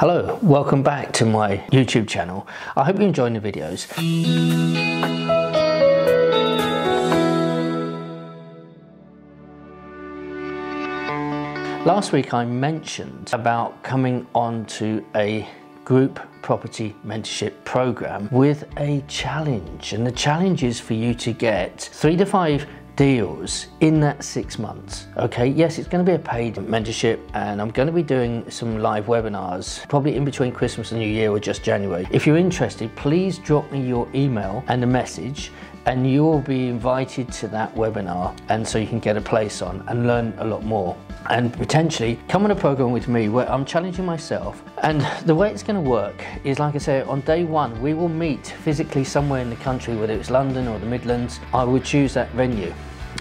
Hello, welcome back to my YouTube channel. I hope you're enjoying the videos. Last week I mentioned about coming on to a group property mentorship program with a challenge and the challenge is for you to get three to five deals in that six months. Okay, yes, it's going to be a paid mentorship, and I'm going to be doing some live webinars probably in between Christmas and New Year or just January. If you're interested, please drop me your email and a message and you will be invited to that webinar and so you can get a place on and learn a lot more and potentially come on a program with me where I'm challenging myself and the way it's going to work is like I say on day one we will meet physically somewhere in the country whether it's London or the Midlands I will choose that venue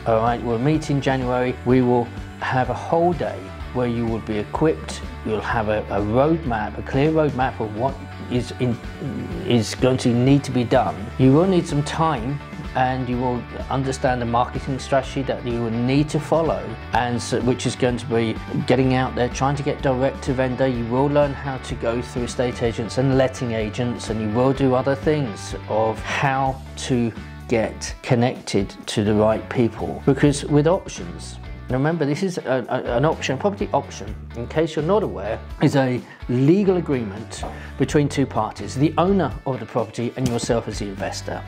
all right, we'll meet in January. We will have a whole day where you will be equipped. You'll have a, a roadmap, a clear roadmap of what is in, is going to need to be done. You will need some time and you will understand the marketing strategy that you will need to follow and so, which is going to be getting out there trying to get direct to vendor you will learn how to go through estate agents and letting agents and you will do other things of how to get connected to the right people. Because with options, remember this is a, a, an option, property option, in case you're not aware, is a legal agreement between two parties, the owner of the property and yourself as the investor.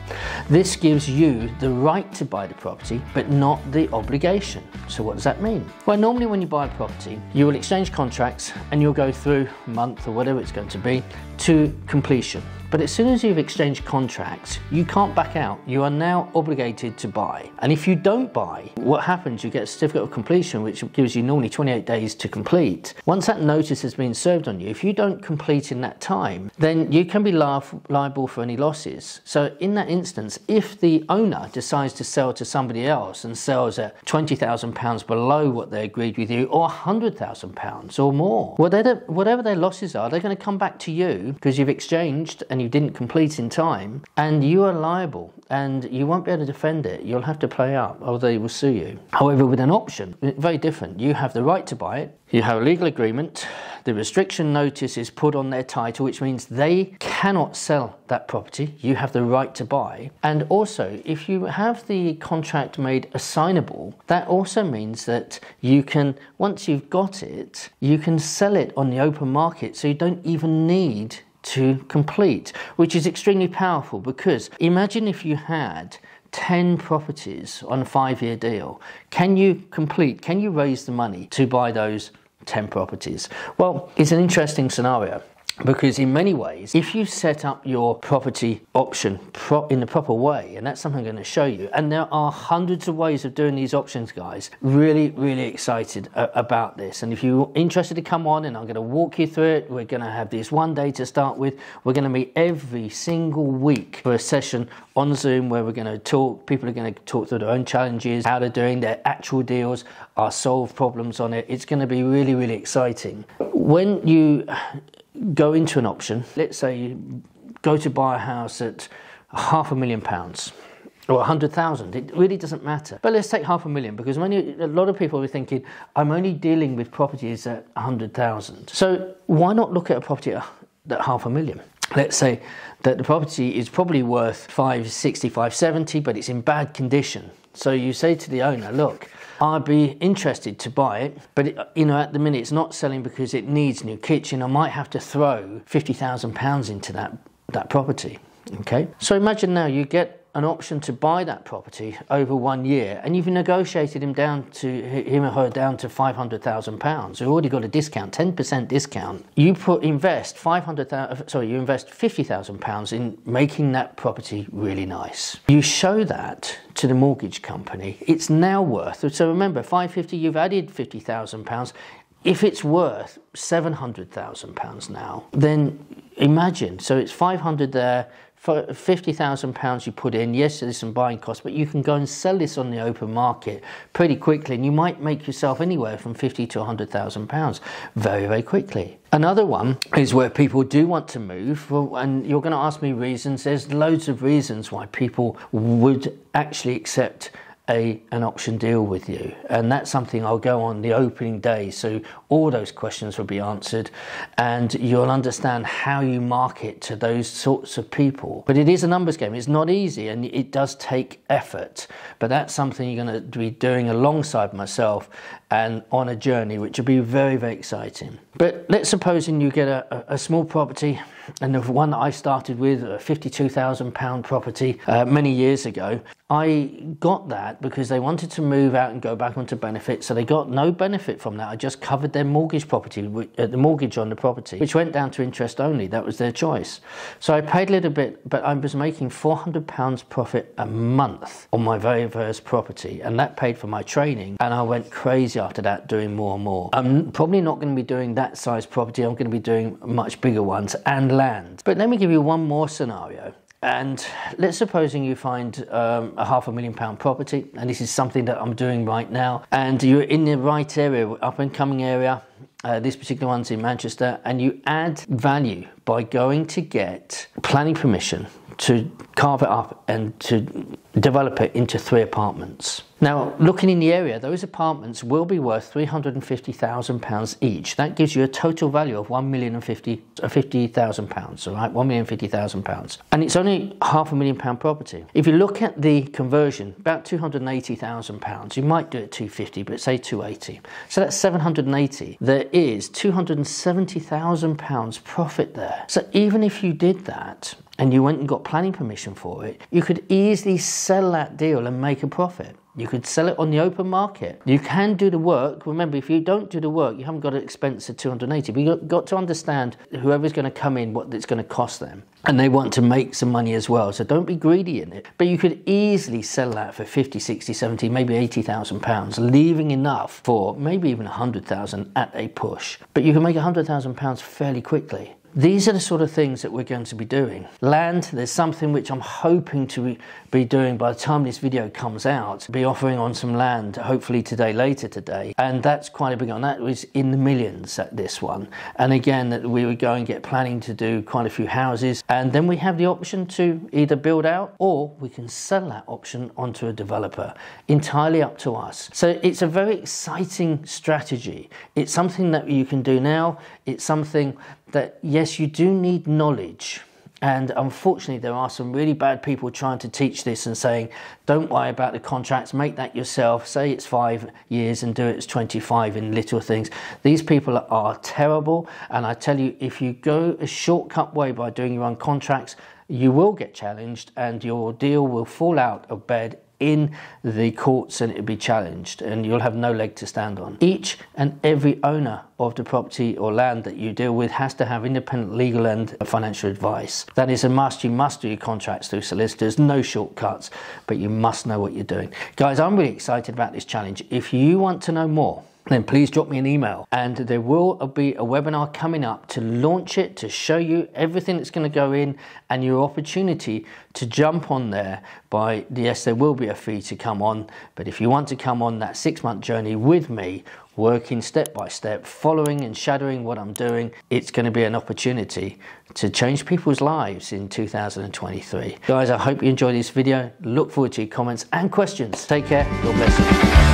This gives you the right to buy the property, but not the obligation. So what does that mean? Well, normally when you buy a property, you will exchange contracts and you'll go through a month or whatever it's going to be to completion. But as soon as you've exchanged contracts, you can't back out. You are now obligated to buy. And if you don't buy, what happens? You get a certificate of completion, which gives you normally 28 days to complete. Once that notice has been served on you, if you don't complete in that time, then you can be liable for any losses. So in that instance, if the owner decides to sell to somebody else and sells at £20,000 below what they agreed with you, or £100,000 or more, whatever their losses are, they're going to come back to you because you've exchanged and you didn't complete in time, and you are liable and you won't be able to defend it. You'll have to play up or they will sue you. However, with an option, very different. You have the right to buy it, you have a legal agreement, the restriction notice is put on their title, which means they cannot sell that property. You have the right to buy. And also, if you have the contract made assignable, that also means that you can, once you've got it, you can sell it on the open market. So you don't even need to complete, which is extremely powerful because imagine if you had 10 properties on a five year deal. Can you complete, can you raise the money to buy those 10 properties? Well, it's an interesting scenario because in many ways if you set up your property option pro- in the proper way and that's something i'm going to show you and there are hundreds of ways of doing these options guys really really excited about this. And if you're interested to come on and i'm going to walk you through it we're going to have this one day to start with. We're going to meet every single week for a session on zoom where we're going to talk people are going to talk through their own challenges how they're doing their actual deals our solve problems on it. It's going to be really really exciting. When you go into an option, let's say you go to buy a house at half a million pounds or 100,000, it really doesn't matter. But let's take half a million because many, a lot of people are thinking, I'm only dealing with properties at 100,000. So why not look at a property at half a million? Let's say that the property is probably worth 560, 570, but it's in bad condition. So you say to the owner, look, I'd be interested to buy it, but it, you know, at the minute it's not selling because it needs new kitchen. I might have to throw fifty thousand pounds into that that property. Okay, so imagine now you get an option to buy that property over one year, and you've negotiated him down to him or her down to five hundred thousand pounds. You've already got a discount, ten percent discount. You put invest five hundred thousand. Sorry, you invest fifty thousand pounds in making that property really nice. You show that to the mortgage company. It's now worth. So remember, five fifty. You've added fifty thousand pounds. If it's worth seven hundred thousand pounds now, then imagine. So it's five hundred there for £50,000 you put in, yes, there's some buying costs, but you can go and sell this on the open market pretty quickly and you might make yourself anywhere from 50 to £100,000 very, very quickly. Another one is where people do want to move, and you're going to ask me reasons. There's loads of reasons why people would actually accept a, an option deal with you. And that's something I'll go on the opening day. So all those questions will be answered and you'll understand how you market to those sorts of people. But it is a numbers game. It's not easy and it does take effort. But that's something you're going to be doing alongside myself and on a journey, which will be very, very exciting. But let's suppose you get a, a small property and the one that I started with, a £52,000 property uh, many years ago, I got that because they wanted to move out and go back onto benefit, so they got no benefit from that. I just covered their mortgage property, uh, the mortgage on the property, which went down to interest only. That was their choice. So I paid a little bit, but I was making £400 profit a month on my very first property, and that paid for my training. And I went crazy after that, doing more and more. I'm probably not going to be doing that size property. I'm going to be doing much bigger ones and land. But let me give you one more scenario. And let's supposing you find um, a half a million pound property, and this is something that I'm doing right now, and you're in the right area, up and coming area. Uh, this particular one's in Manchester, and you add value by going to get planning permission to carve it up and to develop it into three apartments. Now, looking in the area, those apartments will be worth £350,000 each. That gives you a total value of £1,050,000, uh, all right? £1,050,000. And it's only half a million pound property. If you look at the conversion, about £280,000, you might do it 250, but say 280. So that's 780. There is £270,000 profit there. So even if you did that, and you went and got planning permission for it, you could easily sell that deal and make a profit. You could sell it on the open market. You can do the work. Remember, if you don't do the work, you haven't got an expense of 280. But you've got to understand whoever's going to come in, what it's going to cost them. And they want to make some money as well. So don't be greedy in it. But you could easily sell that for 50, 60, 70, maybe 80,000 pounds, leaving enough for maybe even 100,000 at a push. But you can make 100,000 pounds fairly quickly. These are the sort of things that we're going to be doing. Land, there's something which I'm hoping to be doing by the time this video comes out, be offering on some land, hopefully today, later today. And that's quite a big one. That was in the millions at this one. And again, that we would go and get planning to do quite a few houses. And then we have the option to either build out or we can sell that option onto a developer. Entirely up to us. So it's a very exciting strategy. It's something that you can do now. It's something that yes, you do need knowledge. And unfortunately, there are some really bad people trying to teach this and saying, don't worry about the contracts, make that yourself. Say it's five years and do it as 25 in little things. These people are terrible. And I tell you, if you go a shortcut way by doing your own contracts, you will get challenged and your deal will fall out of bed in the courts and it'll be challenged and you'll have no leg to stand on. Each and every owner of the property or land that you deal with has to have independent legal and financial advice. That is a must. You must do your contracts through solicitors, no shortcuts, but you must know what you're doing. Guys, I'm really excited about this challenge. If you want to know more, then please drop me an email. And there will be a webinar coming up to launch it, to show you everything that's going to go in and your opportunity to jump on there by, yes, there will be a fee to come on. But if you want to come on that six month journey with me, working step by step, following and shadowing what I'm doing, it's going to be an opportunity to change people's lives in 2023. Guys, I hope you enjoyed this video. Look forward to your comments and questions. Take care. God bless you.